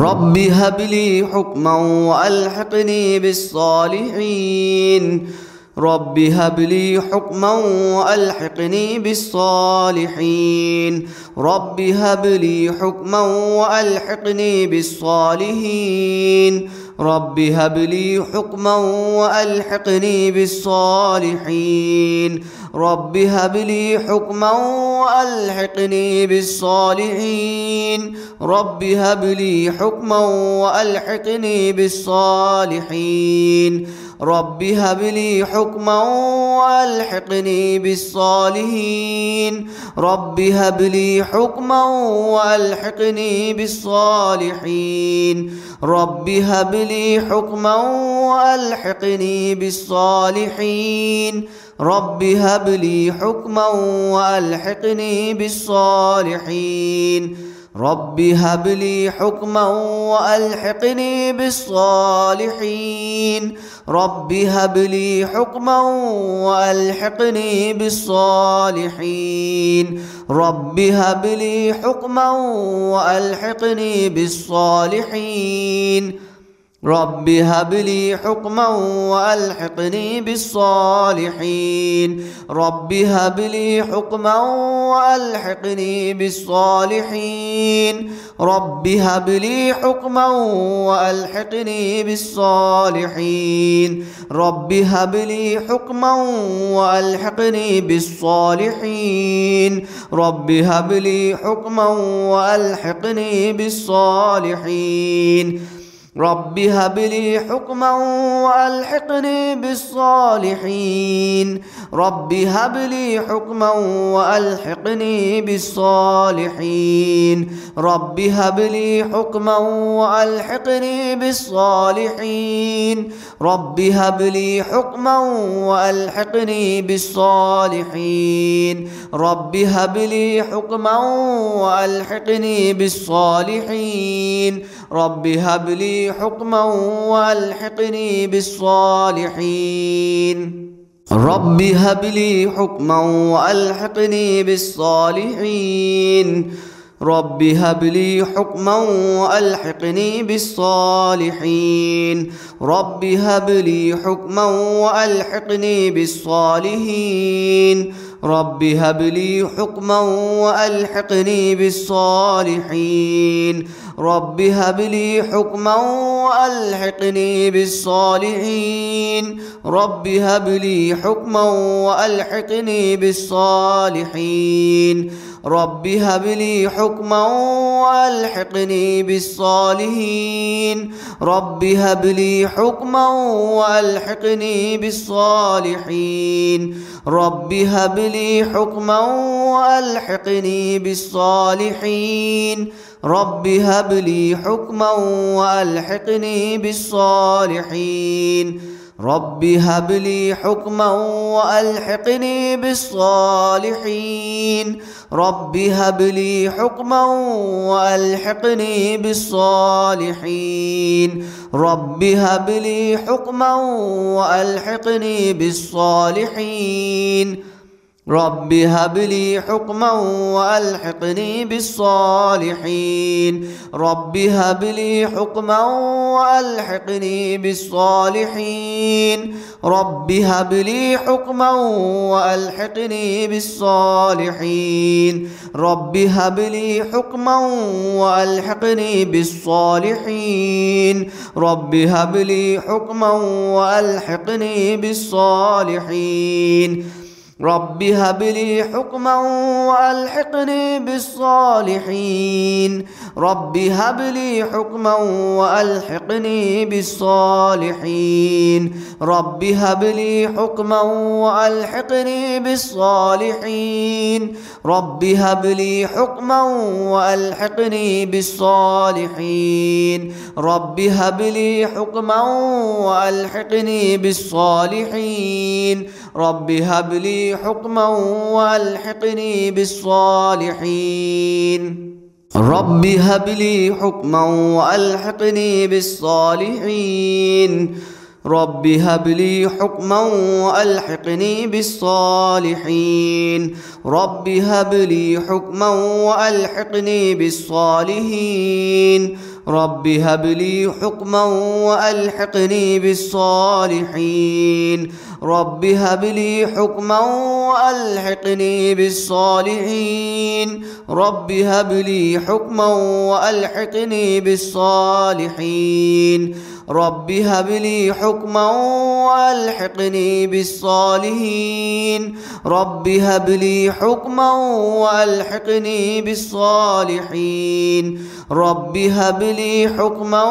رب هب لي حكما وألحقني بالصالحين. رب هب لي حكما وألحقني بالصالحين. رب هب لي حكما وألحقني بالصالحين. رب هب لي حكما وألحقني بالصالحين رب هب لي حكما وألحقني بالصالحين رب هب لي حكما وألحقني بالصالحين رب هب لي حكما والحقني بالصالحين رب هب لي حكما والحقني بالصالحين رب هب لي حكما والحقني بالصالحين رب هب لي حكما والحقني بالصالحين رب هب لي حكما والحقني بالصالحين رب هب لي حكما والحقني بالصالحين رب هب لي حكما والحقني بالصالحين رب هب لي حكما والحقني بالصالحين رب هب لي حكما والحقني بالصالحين رب هب لي حكما والحقني بالصالحين رب هب لي حكما والحقني بالصالحين رب هب لي حكما والحقني بالصالحين رب هب لي حكما والحقني بالصالحين رب هب لي حكما والحقني بالصالحين رب هب لي حكما والحقني بالصالحين رب هب لي حكما والحقني بالصالحين رب هب لي حكما والحقني بالصالحين رب هب لي حكما والحقني بالصالحين رب هب لي حكما والحقني بالصالحين رب هب لي حكما والحقني بالصالحين رب هب لي حكما والحقني بالصالحين رب هب لي حكما والحقني بالصالحين رب هب لي حكما والحقني بالصالحين رب هب لي حكما والحقني بالصالحين رب هب لي حكما والحقني بالصالحين رب هب لي حكما والحقني بالصالحين رب هب لي حكما والحقني بالصالحين رب هب لي حكما والحقني بالصالحين رب هب لي حكما والحقني بالصالحين رب هب لي حكما والحقني بالصالحين رب هب لي حكما والحقني بالصالحين رب هب لي حكما والحقني بالصالحين رب هب لي حكما والحقني بالصالحين رب هب لي حكما والحقني بالصالحين رب هب لي حكما والحقني بالصالحين رب هب لي حكما والحقني بالصالحين رب هب لي حكما والحقني بالصالحين. رب هب لي حكما والحقني بالصالحين. رب هب لي حكما والحقني بالصالحين. رب هب لي حكما والحقني بالصالحين رب هب لي حكما والحقني بالصالحين رب هب لي حكما والحقني بالصالحين رب هب لي حكما والحقني بالصالحين رب هب لي حكما والحقني بالصالحين رب هب لي حكما والحقني بالصالحين رب هب لي حكما وألحقني بالصالحين رب هب لي حكما وألحقني بالصالحين رب هب لي حكما وألحقني بالصالحين رب هب لي حكما والحقني بالصالحين رب هب لي حكما والحقني بالصالحين رب هب لي حكما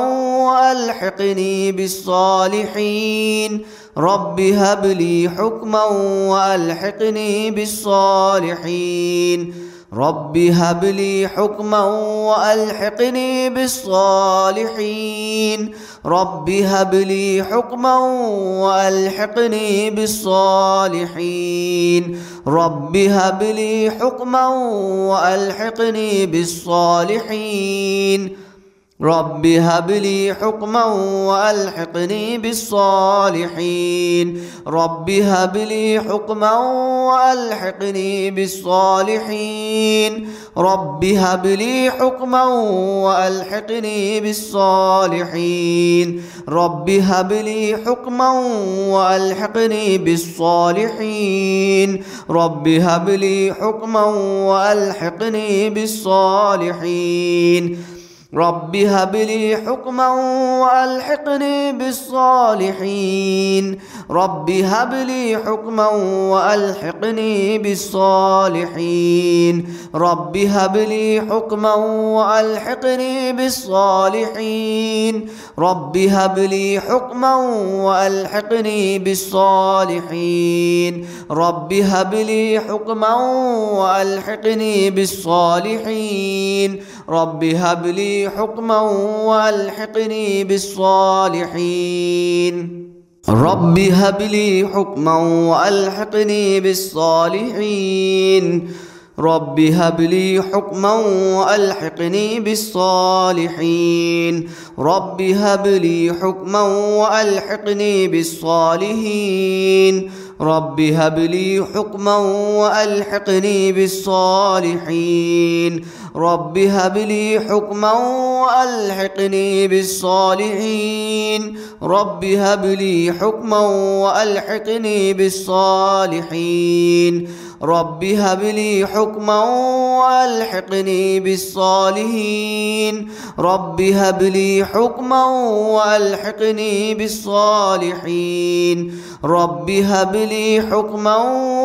والحقني بالصالحين رب هب لي حكما والحقني بالصالحين رب هب لي حكما والحقني بالصالحين رب هب لي حكما والحقني بالصالحين رب هب لي حكما والحقني بالصالحين رب هب لي حكما والحقني بالصالحين رب هب لي حكما والحقني بالصالحين رب هب لي حكما والحقني بالصالحين رب هب لي حكما والحقني بالصالحين رب هب لي حكما والحقني بالصالحين رب هب لي حكما والحقني بالصالحين. رب هب لي حكما والحقني بالصالحين. رب هب لي حكما والحقني بالصالحين. رب هب لي حكما والحقني بالصالحين. رب هب لي حكما والحقني بالصالحين. رب هب لي حكما والحقني بالصالحين رب هب لي حكما والحقني بالصالحين رب هب لي حكما والحقني بالصالحين رب هب لي حكما والحقني بالصالحين رب هب لي حكما والحقني بالصالحين رب هب لي حكما والحقني بالصالحين رب هب لي حكما والحقني بالصالحين رب هب لي حكما والحقني بالصالحين رب هب لي حكما والحقني بالصالحين رب هب لي حكما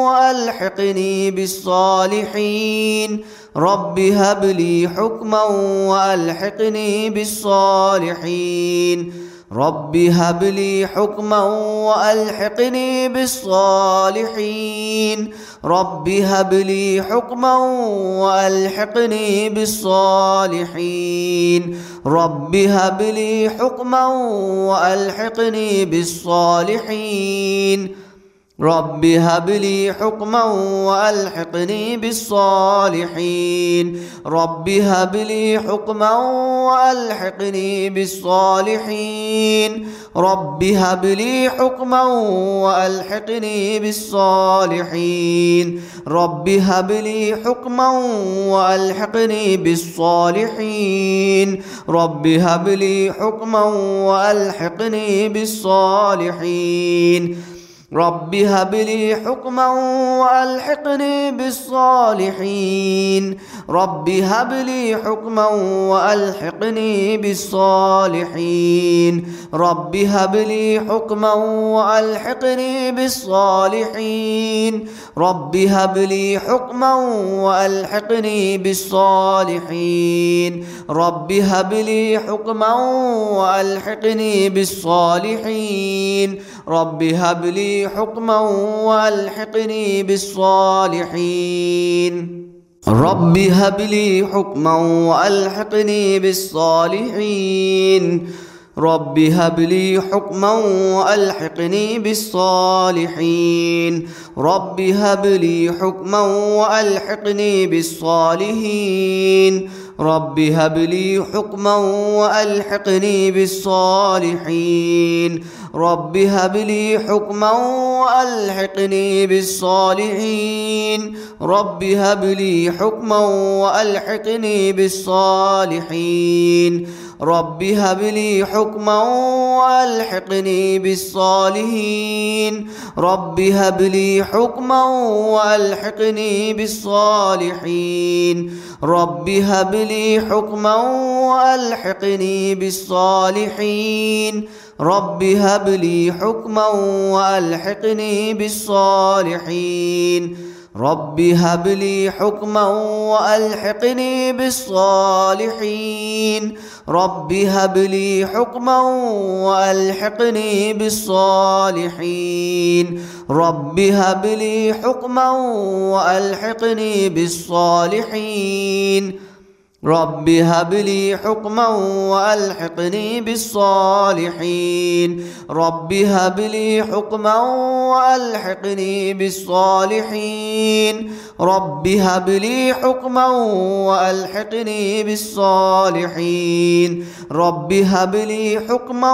والحقني بالصالحين رب هب لي حكما والحقني بالصالحين رب هب لي حكما والحقني بالصالحين رب هب لي حكما والحقني بالصالحين رب هب لي حكما والحقني بالصالحين رب هب لي حكما والحقني بالصالحين رب هب لي حكما والحقني بالصالحين رب هب لي حكما والحقني بالصالحين رب هب لي حكما والحقني بالصالحين رب هب لي حكما والحقني بالصالحين رب هب لي حكما والحقني بالصالحين. رب هب لي حكما والحقني بالصالحين. رب هب لي حكما والحقني بالصالحين. رب هب لي حكما والحقني بالصالحين. رب هب لي حكما والحقني بالصالحين. رب هب لي حكما والحقني بالصالحين. رب هب لي حكما والحقني بالصالحين. رب هب لي حكما والحقني بالصالحين. رب هب لي حكما والحقني بالصالحين. رب هب لي حكما والحقني بالصالحين رب هب لي حكما والحقني بالصالحين رب هب لي حكما والحقني بالصالحين رب هب لي حكما وألحقني بالصالحين رب هب لي حكما وألحقني بالصالحين رب هب لي حكما وألحقني بالصالحين رب هب لي حكما وألحقني بالصالحين رب هب لي حكما وألحقني بالصالحين رب هب لي حكما وألحقني بالصالحين رب هب لي حكما وألحقني بالصالحين رب هب لي حكما وألحقني بالصالحين رب هب لي حكما وألحقني بالصالحين رب هب لي حكما وألحقني بالصالحين رب هب لي حكما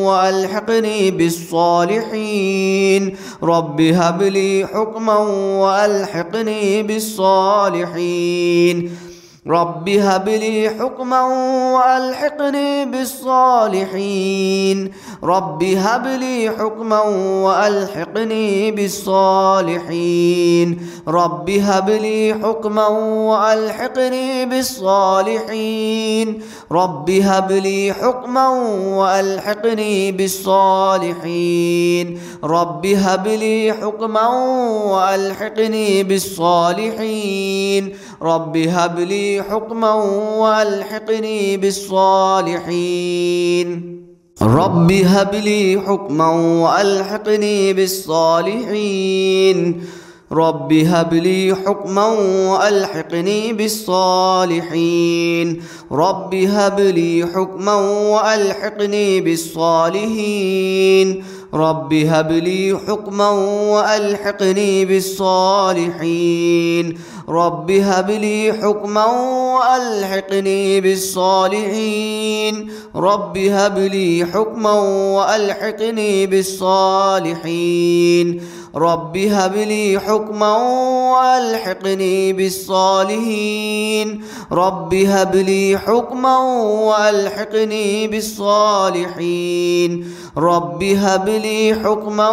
وألحقني بالصالحين رب هب لي حكما وألحقني بالصالحين رب هب لي حكما وألحقني بالصالحين. رب هب لي حكما وألحقني بالصالحين. رب هب لي حكما وألحقني بالصالحين. رب هب لي حكما وألحقني بالصالحين. رب هب لي حكما وألحقني بالصالحين. رب هب لي حكما والحقني بالصالحين رب هب لي حكما والحقني بالصالحين رب هب لي حكما والحقني بالصالحين رب هب لي حكما والحقني بالصالحين رب هب لي حكما والحقني بالصالحين رب هب لي حكما والحقني بالصالحين رب هب لي حكما والحقني بالصالحين رب هب لي حكما والحقني بالصالحين رب هب لي حكما والحقني بالصالحين رب هب لي حكما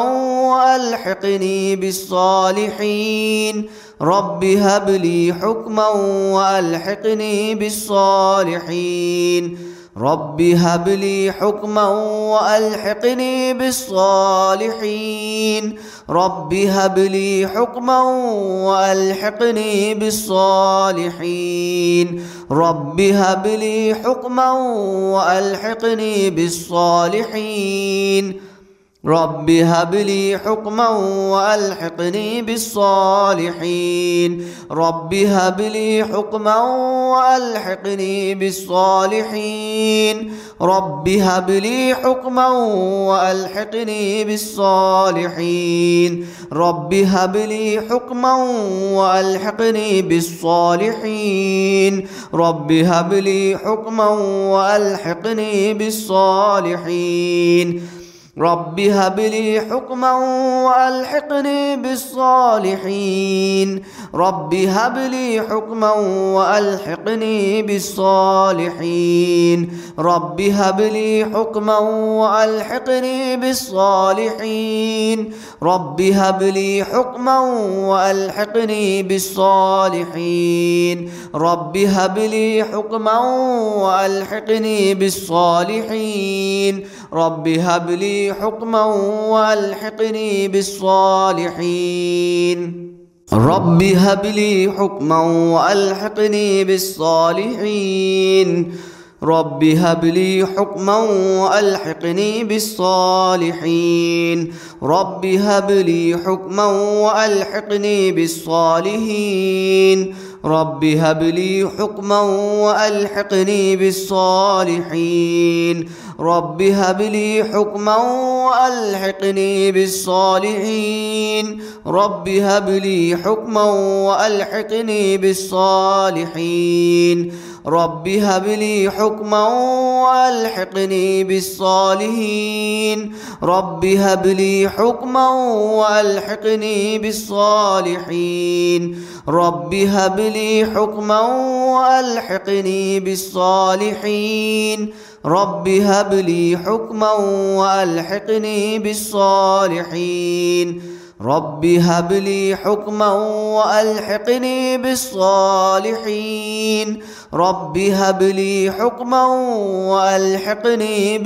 والحقني بالصالحين رب هب لي حكما والحقني بالصالحين رب هب لي حكما والحقني بالصالحين رب هب لي حكما والحقني بالصالحين رب هب لي حكما والحقني بالصالحين رب هب لي حكما والحقني بالصالحين رب هب لي حكما والحقني بالصالحين رب هب لي حكما والحقني بالصالحين رب هب لي حكما والحقني بالصالحين رب هب لي حكما والحقني بالصالحين رب هب لي حكما وألحقني بالصالحين رب هب لي حكما وألحقني بالصالحين رب هب لي حكما وألحقني بالصالحين رب هب لي حكما وألحقني بالصالحين رب هب لي حكما وألحقني بالصالحين رب هب لي حكما والحقني بالصالحين رب هب لي حكما والحقني بالصالحين رب هب لي حكما والحقني بالصالحين رب هب لي حكما والحقني بالصالحين رب هب لي حكما والحقني بالصالحين رب هب لي حكما والحقني بالصالحين رب هب لي حكما والحقني بالصالحين رب هب لي حكما وألحقني بالصالحين رب هب لي حكما وألحقني بالصالحين رب هب لي حكما وألحقني بالصالحين رب هب لي حكما وألحقني بالصالحين رب هب لي حكما وألحقني بالصالحين رب هب لي حكما وألحقني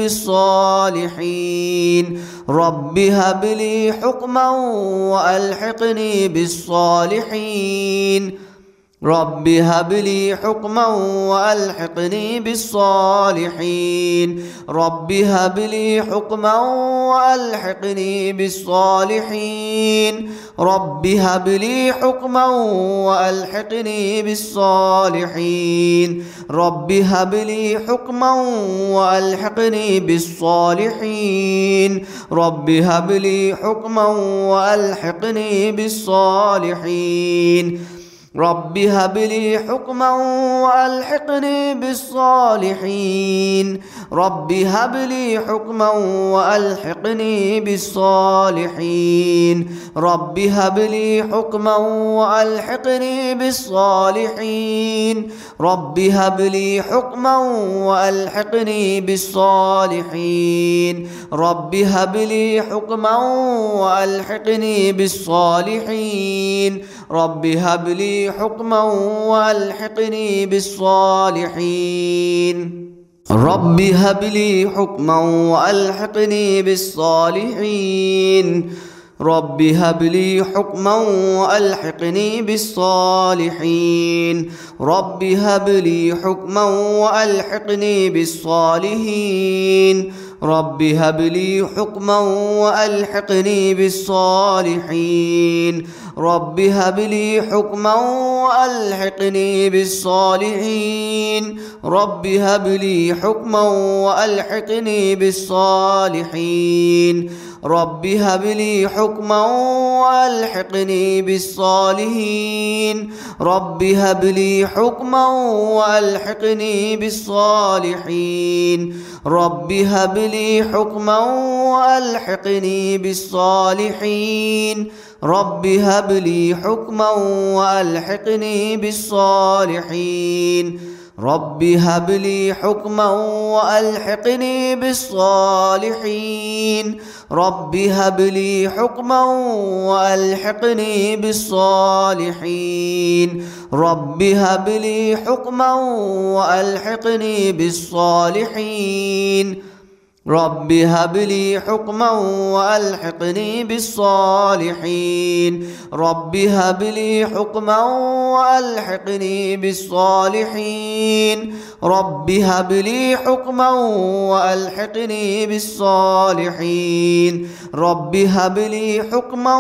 بالصالحين رب هب لي حكما وألحقني بالصالحين رب هب لي حكما وألحقني بالصالحين رب هب لي حكما وألحقني بالصالحين رب هب لي حكما وألحقني بالصالحين رب هب لي حكما وألحقني بالصالحين رب هب لي حكما وألحقني بالصالحين رب هب لي حكما وألحقني بالصالحين. رب هب لي حكما وألحقني بالصالحين. رب هب لي حكما وألحقني بالصالحين. رب هب لي حكما وألحقني بالصالحين رب هب لي حكما وألحقني بالصالحين رب هب لي حكما والحقني بالصالحين رب هب لي حكما والحقني بالصالحين رب هب لي حكما والحقني بالصالحين رب هب لي حكما والحقني بالصالحين رب هب لي حكما والحقني بالصالحين رب هب لي حكما والحقني بالصالحين رب هب لي حكما والحقني بالصالحين رب هب لي حكما والحقني بالصالحين رب هب لي حكما والحقني بالصالحين رب هب لي حكما والحقني بالصالحين رب هب لي حكما والحقني بالصالحين رب هب لي حكما والحقني بالصالحين رب هب لي حكما والحقني بالصالحين رب هب لي حكما والحقني بالصالحين رب هب لي حكما والحقني بالصالحين رب هب لي حكما والحقني بالصالحين رب هب لي حكما والحقني بالصالحين رب هب لي حكما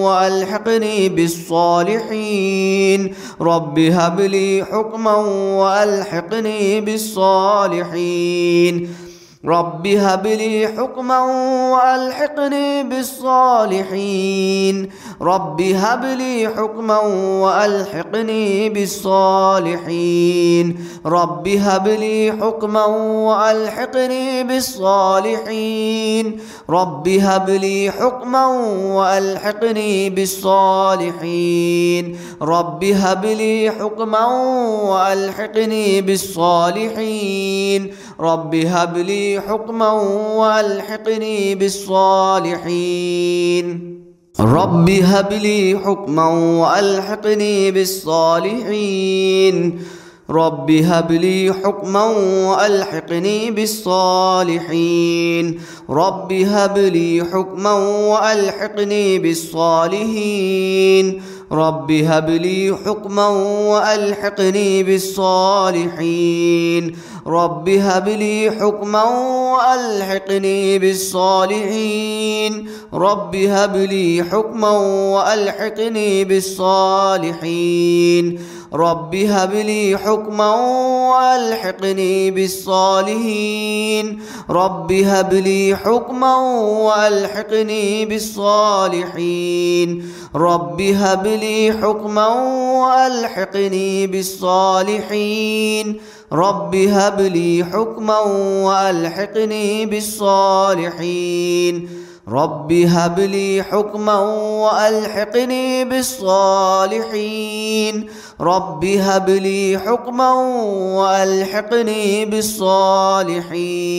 والحقني بالصالحين رب هب لي حكما والحقني بالصالحين رب هب لي حكما وألحقني بالصالحين. رب هب لي حكما وألحقني بالصالحين. رب هب لي حكما وألحقني بالصالحين. رب هب لي حكما وألحقني بالصالحين. رب هب لي حكما وألحقني بالصالحين. رب هب لي حكما والحقني بالصالحين رب هب لي حكما والحقني بالصالحين رب هب لي حكما والحقني بالصالحين رب هب لي حكما والحقني بالصالحين رب هب لي حكما والحقني بالصالحين رب هب لي حكما والحقني بالصالحين رب هب لي حكما والحقني بالصالحين رب هب لي حكما وألحقني بالصالحين رب هب لي حكما وألحقني بالصالحين رب هب لي حكما وألحقني بالصالحين رب هب لي حكما وألحقني بالصالحين رب هب لي حكما وألحقني بالصالحين رب هب لي حكما وألحقني بالصالحين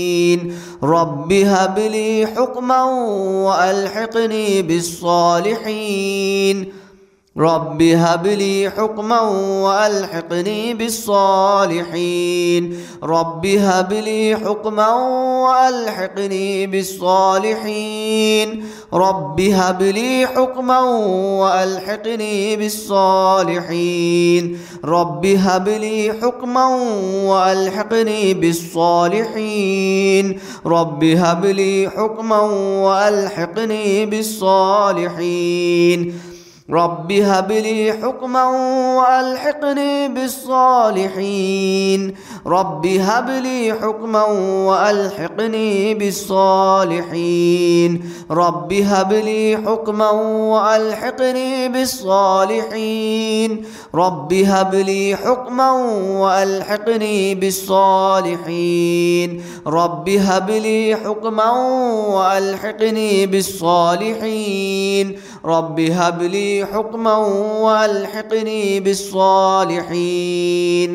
رب هب لي حكما وألحقني بالصالحين رب هب لي حكما وألحقني بالصالحين رب هب لي حكما وألحقني بالصالحين رب هب لي حكما وألحقني بالصالحين رب هب لي حكما وألحقني بالصالحين رب هب لي حكما وألحقني بالصالحين رب هب لي حكما وألحقني بالصالحين رب هب لي حكما وألحقني بالصالحين رب هب لي حكما وألحقني بالصالحين رب هب لي حكما وألحقني بالصالحين رب هب لي حكما وألحقني بالصالحين رب هب لي حكما وألحقني بالصالحين.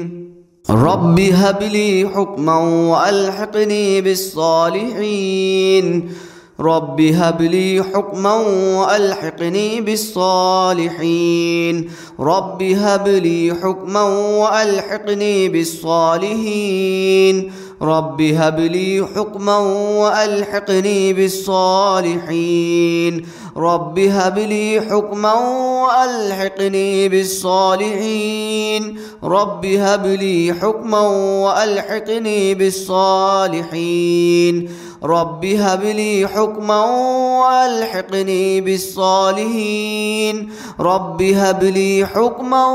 رب هب لي حكما وألحقني بالصالحين. رب هب لي حكما وألحقني بالصالحين. رب هب لي حكما وألحقني بالصالحين. رب هب لي حكما والحقني بالصالحين رب هب لي حكما والحقني بالصالحين رب هب لي حكما والحقني بالصالحين رب هب لي حكما والحقني بالصالحين رب هب لي حكما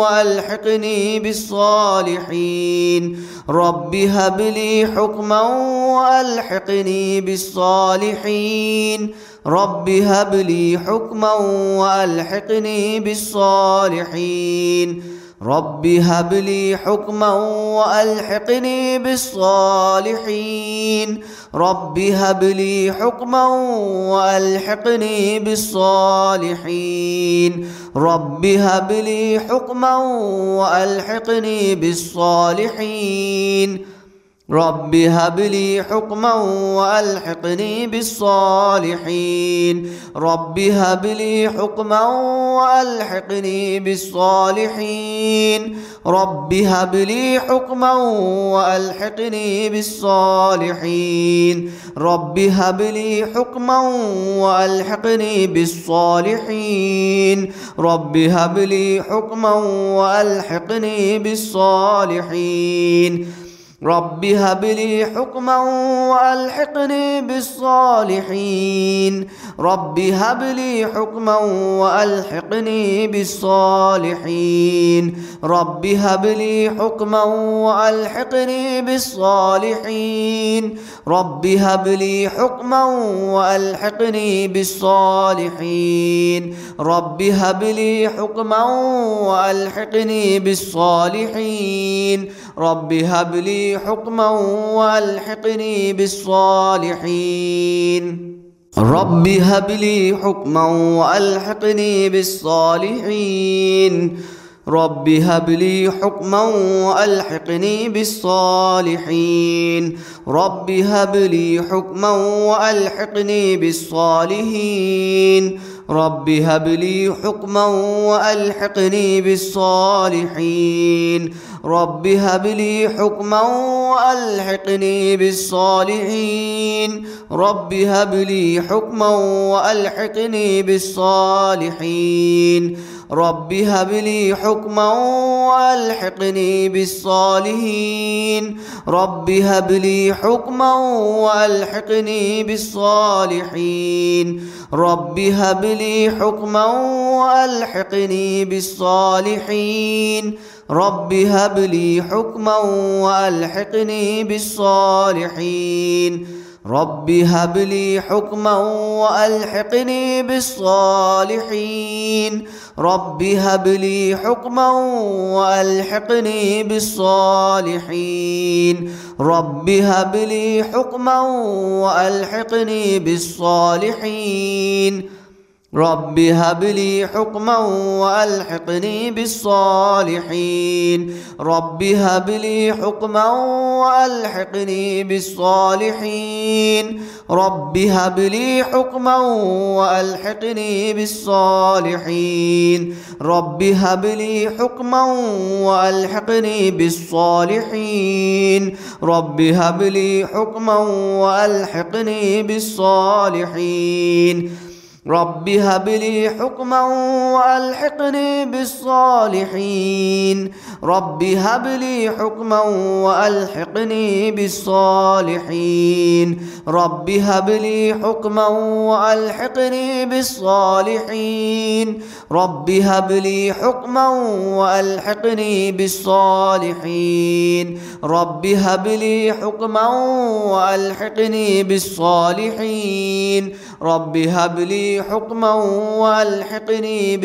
والحقني بالصالحين رب هب لي حكما والحقني بالصالحين رب هب لي حكما والحقني بالصالحين رب هب لي حكما والحقني بالصالحين رب هب لي حكما والحقني بالصالحين رب هب لي حكما والحقني بالصالحين رب هب لي حكما والحقني بالصالحين رب هب لي حكما والحقني بالصالحين رب هب لي حكما والحقني بالصالحين رب هب لي حكما والحقني بالصالحين رب هب لي حكما والحقني بالصالحين رب هب لي حكما وألحقني بالصالحين. رب هب لي حكما وألحقني بالصالحين. رب هب لي حكما وألحقني بالصالحين. رب هب لي حكما وألحقني بالصالحين رب هب لي حكما وألحقني بالصالحين رب هب لي حكما والحقني بالصالحين رب هب لي حكما والحقني بالصالحين رب هب لي حكما والحقني بالصالحين رب هب لي حكما والحقني بالصالحين رب هب لي حكما والحقني بالصالحين رب هب لي حكما والحقني بالصالحين رب هب لي حكما والحقني بالصالحين رب هب لي حكما وألحقني بالصالحين رب هب لي حكما وألحقني بالصالحين رب هب لي حكما وألحقني بالصالحين رب هب لي حكما وألحقني بالصالحين رب هب لي حكما وألحقني بالصالحين رب هب لي حكما وألحقني بالصالحين رب هب لي حكما وألحقني بالصالحين رب هب لي حكما وألحقني بالصالحين رب هب لي حكما وألحقني بالصالحين رب هب لي حكما وألحقني بالصالحين رب هب لي حكما وألحقني بالصالحين رب هب لي حكما وألحقني بالصالحين رب هب لي حكما وألحقني بالصالحين رب هب لي حكما وألحقني بالصالحين رب هب لي حكما وألحقني بالصالحين رب هب لي حكما وألحقني بالصالحين رب هب لي حكما وألحقني بالصالحين رب هب لي حكما وألحقني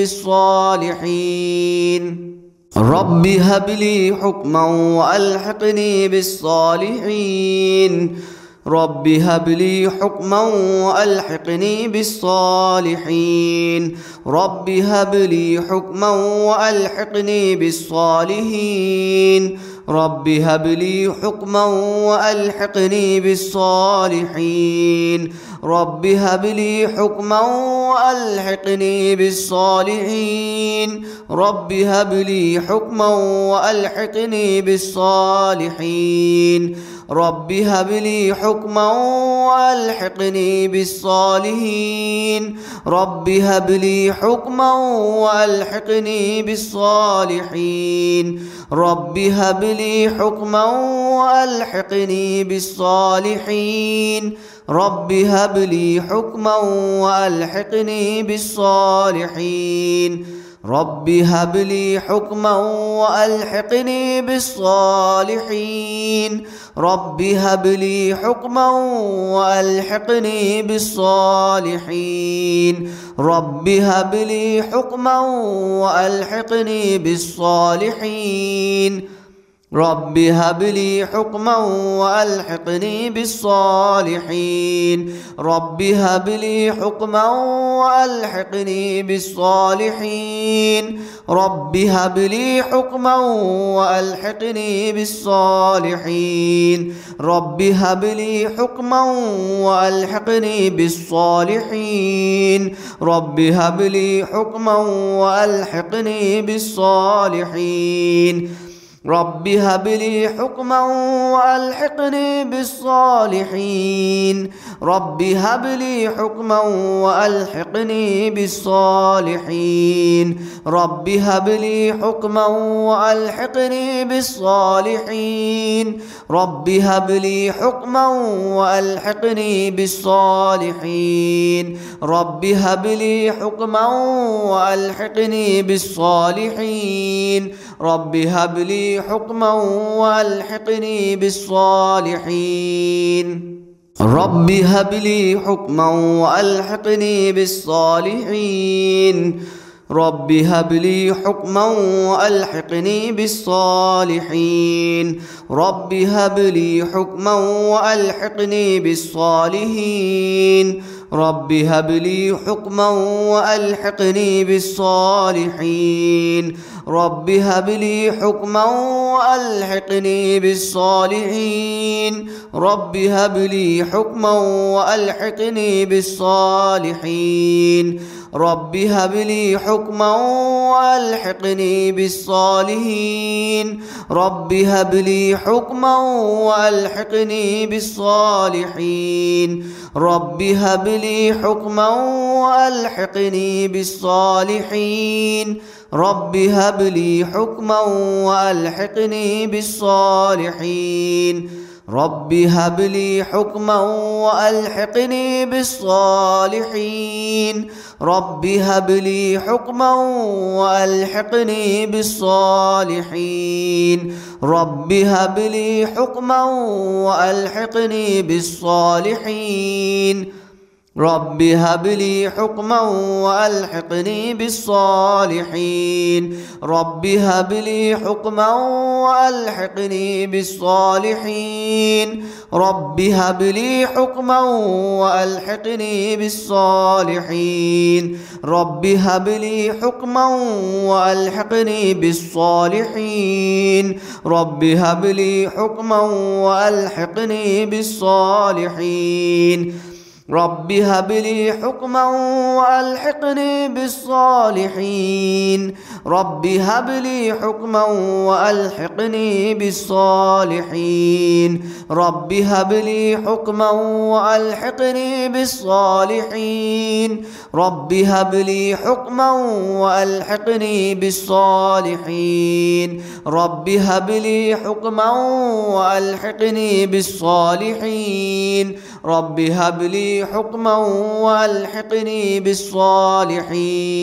بالصالحين رب هب لي حكما وألحقني بالصالحين رب هب لي حكما وألحقني بالصالحين رب هب لي حكما وألحقني بالصالحين رب هب لي حكما وألحقني بالصالحين رب هب لي حكما وألحقني بالصالحين رب هب لي حكما وألحقني بالصالحين رب هب لي حكما وألحقني بالصالحين رب هب لي حكما وألحقني بالصالحين رب هب لي حكما وألحقني بالصالحين رب هب لي حكما وألحقني بالصالحين رب هب لي حكما وألحقني بالصالحين رب هب لي حكما وألحقني بالصالحين رب هب لي حكما وألحقني بالصالحين رب هب لي حكما وألحقني بالصالحين رب هب لي حكما وألحقني بالصالحين رب هب لي حكما وألحقني بالصالحين رب هب لي حكما وألحقني بالصالحين رب هب لي حكما وألحقني بالصالحين رب هب لي حكما وألحقني بالصالحين. رب هب لي حكما وألحقني بالصالحين. رب هب لي حكما وألحقني بالصالحين. رب هب لي حكما وألحقني بالصالحين. رب هب لي حكما وألحقني بالصالحين. رب هب لي حكما وألحقني بالصالحين رب هب لي حكما وألحقني بالصالحين رب هب لي حكما وألحقني بالصالحين رب هب لي حكما وألحقني بالصالحين رب هب لي حكما وألحقني بالصالحين رب هب لي حكما وألحقني بالصالحين رب هب لي حكما وألحقني بالصالحين رب هب لي حكما وألحقني بالصالحين رب هب لي حكما وألحقني بالصالحين رب هب لي حكما وألحقني بالصالحين رب هب لي حكما وألحقني بالصالحين رب هب لي حكما وألحقني بالصالحين رب هب لي حكما وألحقني بالصالحين رب هب لي حكما وألحقني بالصالحين رب هب لي حكما والحقني بالصالحين رب هب لي حكما والحقني بالصالحين رب هب لي حكما والحقني بالصالحين رب هب لي حكما والحقني بالصالحين رب هب لي حكما والحقني بالصالحين رب هب لي حكما وألحقني بالصالحين. رب هب لي حكما وألحقني بالصالحين. رب هب لي حكما وألحقني بالصالحين. رب هب لي حكما وألحقني بالصالحين. رب هب لي حكما وألحقني بالصالحين. رب هب لي حكما والحقني بالصالحين